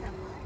them.